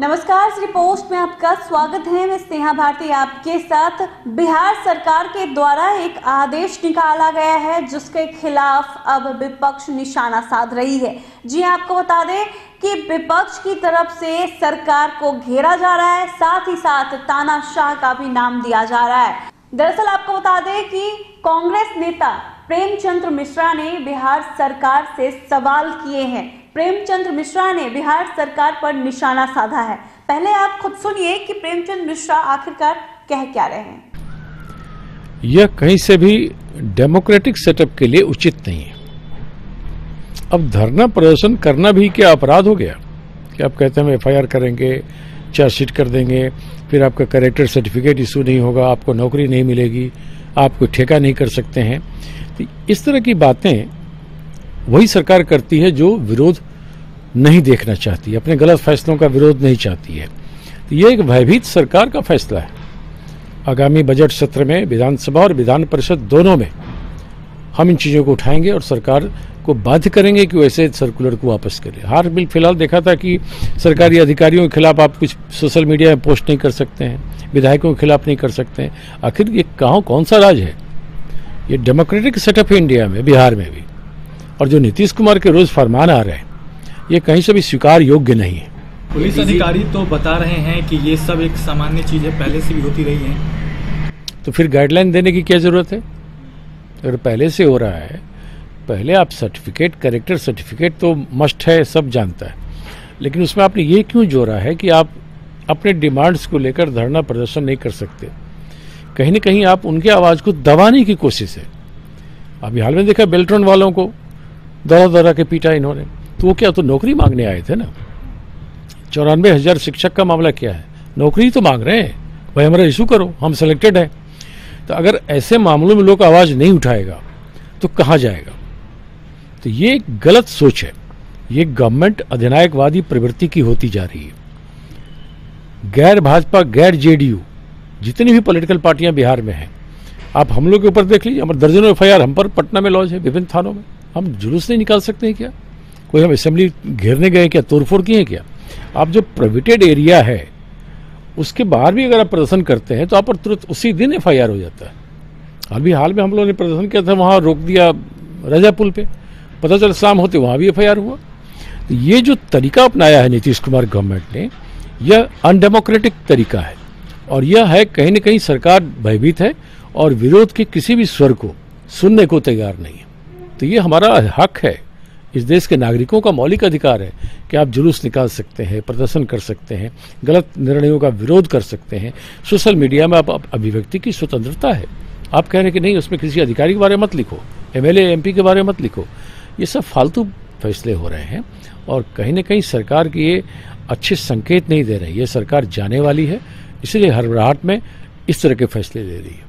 नमस्कार, श्री पोस्ट में आपका स्वागत है। मैं स्नेहा भारती आपके साथ। बिहार सरकार के द्वारा एक आदेश निकाला गया है, जिसके खिलाफ अब विपक्ष निशाना साध रही है। जी आपको बता दें कि विपक्ष की तरफ़ से सरकार को घेरा जा रहा है, साथ ही साथ तानाशाह का भी नाम दिया जा रहा है। दरअसल आपको बता दें कि कांग्रेस नेता प्रेमचंद्र मिश्रा ने बिहार सरकार से सवाल किए हैं। प्रेमचंद्र मिश्रा ने बिहार सरकार पर निशाना साधा है। पहले आप खुद सुनिए कि प्रेमचंद्र मिश्रा आखिरकार कह क्या रहे हैं। यह कहीं से भी डेमोक्रेटिक सेटअप के लिए उचित नहीं है। अब धरना प्रदर्शन करना भी क्या अपराध हो गया? कि आप कहते हैं एफ़ करेंगे चार्जशीट कर देंगे, फिर आपका करेक्टर सर्टिफिकेट इशू नहीं होगा, आपको नौकरी नहीं मिलेगी, आप कोई ठेका नहीं कर सकते हैं। तो इस तरह की बातें वही सरकार करती है जो विरोध नहीं देखना चाहती, अपने गलत फैसलों का विरोध नहीं चाहती है। तो ये एक भयभीत सरकार का फैसला है। आगामी बजट सत्र में, विधानसभा और विधान परिषद दोनों में हम इन चीज़ों को उठाएँगे और सरकार को बाध्य करेंगे कि वैसे सर्कुलर को वापस करें हार बिल फ़िलहाल देखा था कि सरकारी अधिकारियों के खिलाफ आप कुछ सोशल मीडिया में पोस्ट नहीं कर सकते हैं, विधायकों के खिलाफ नहीं कर सकते हैं। आखिर ये कहाँ, कौन सा राज है? ये डेमोक्रेटिक सेटअप है इंडिया में, बिहार में भी। और जो नीतीश कुमार के रोज फरमान आ रहे हैं ये कहीं से भी स्वीकार योग्य नहीं है। पुलिस अधिकारी तो बता रहे हैं कि ये सब एक सामान्य चीज़ है पहले से भी होती रही है। तो फिर गाइडलाइन देने की क्या ज़रूरत है? अगर पहले से हो रहा है पहले आप सर्टिफिकेट करेक्टर सर्टिफिकेट तो मस्ट है सब जानता है। लेकिन उसमें आपने ये क्यों जोड़ा है कि आप अपने डिमांड्स को लेकर धरना प्रदर्शन नहीं कर सकते? कहीं ना कहीं आप उनकी आवाज़ को दबाने की कोशिश है। अभी हाल में देखा बेल्ट्रॉन वालों को दौरा दौरा के पीटा इन्होंने। तो वो क्या तो नौकरी मांगने आए थे ना? चौरानवे हज़ार शिक्षक का मामला क्या है? नौकरी तो मांग रहे हैं। भाई, हमारा इशू करो, हम सिलेक्टेड हैं। तो अगर ऐसे मामलों में लोग आवाज़ नहीं उठाएगा तो कहाँ जाएगा? तो ये एक गलत सोच है। ये गवर्नमेंट अधिनायकवादी प्रवृत्ति की होती जा रही है। गैर भाजपा, गैर जेडीयू, जितनी भी पॉलिटिकल पार्टियाँ बिहार में हैं, आप हम लोग के ऊपर देख लीजिए, हमारे दर्जनों एफ़ हम पर, पटना में लॉज है, विभिन्न थानों में। हम जुलूस नहीं निकाल सकते हैं क्या? कोई हम असेंबली घेरने गए क्या? तोड़फोड़ किए क्या? आप जो प्रोविटेड एरिया है, उसके बाहर भी अगर आप प्रदर्शन करते हैं तो आप पर तुरंत उसी दिन एफआईआर हो जाता है। अभी हाल में हम लोगों ने प्रदर्शन किया था, वहाँ रोक दिया रजा पुल पे। पता चला शाम होते वहाँ भी एफआईआर हुआ। तो ये जो तरीका अपनाया है नीतीश कुमार गवर्नमेंट ने, यह अनडेमोक्रेटिक तरीका है। और यह है, कहीं ना कहीं सरकार भयभीत है और विरोध के किसी भी स्वर को सुनने को तैयार नहीं है। तो ये हमारा हक है। इस देश के नागरिकों का मौलिक अधिकार है कि आप जुलूस निकाल सकते हैं, प्रदर्शन कर सकते हैं, गलत निर्णयों का विरोध कर सकते हैं। सोशल मीडिया में आप अभिव्यक्ति की स्वतंत्रता है। आप कह रहे हैं कि नहीं, उसमें किसी अधिकारी के बारे में मत लिखो, एमएलए, एमपी के बारे में मत लिखो। ये सब फालतू फैसले हो रहे हैं और कहीं ना कहीं सरकार की ये अच्छे संकेत नहीं दे रही ये सरकार जाने वाली है, इसलिए हड़बड़ाहट में इस तरह के फैसले ले रही है।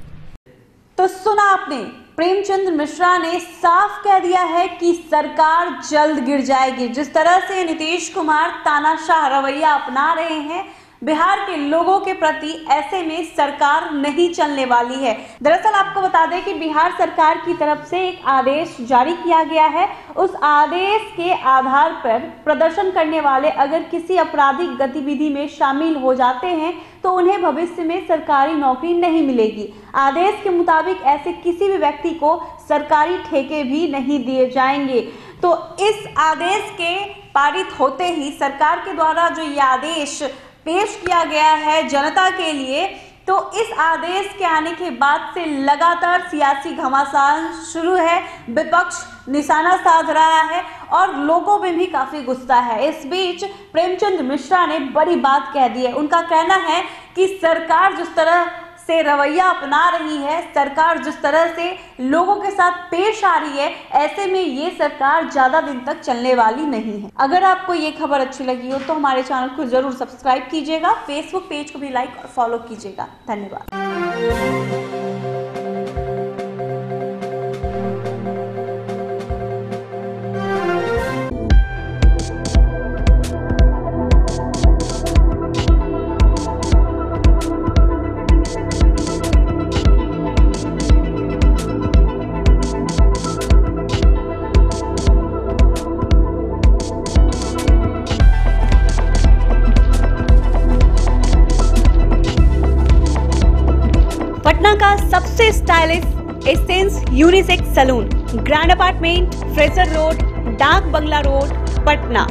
तो सुना आपने प्रेमचंद्र मिश्रा ने साफ़ कह दिया है कि सरकार जल्द गिर जाएगी। जिस तरह से नीतीश कुमार तानाशाह रवैया अपना रहे हैं बिहार के लोगों के प्रति ऐसे में सरकार नहीं चलने वाली है। दरअसल आपको बता दें कि बिहार सरकार की तरफ़ से एक आदेश जारी किया गया है। उस आदेश के आधार पर प्रदर्शन करने वाले अगर किसी आपराधिक गतिविधि में शामिल हो जाते हैं तो उन्हें भविष्य में सरकारी नौकरी नहीं मिलेगी। आदेश के मुताबिक ऐसे किसी भी व्यक्ति को सरकारी ठेके भी नहीं दिए जाएँगे। तो इस आदेश के पारित होते ही सरकार के द्वारा जो ये आदेश पेश किया गया है जनता के लिए तो इस आदेश के आने के बाद से लगातार सियासी घमासान शुरू है, विपक्ष निशाना साध रहा है और लोगों में भी काफ़ी गुस्सा है। इस बीच प्रेमचंद मिश्रा ने बड़ी बात कह दी है। उनका कहना है कि सरकार जिस तरह से रवैया अपना रही है। सरकार जिस तरह से लोगों के साथ पेश आ रही है, ऐसे में ये सरकार ज़्यादा दिन तक चलने वाली नहीं है। अगर आपको ये खबर अच्छी लगी हो तो हमारे चैनल को ज़रूर सब्सक्राइब कीजिएगा, फेसबुक पेज को भी लाइक और फॉलो कीजिएगा। धन्यवाद। पटना का सबसे stylish essence unisex salon, grand apartment, Fraser road, Dak Bungalow road, Patna.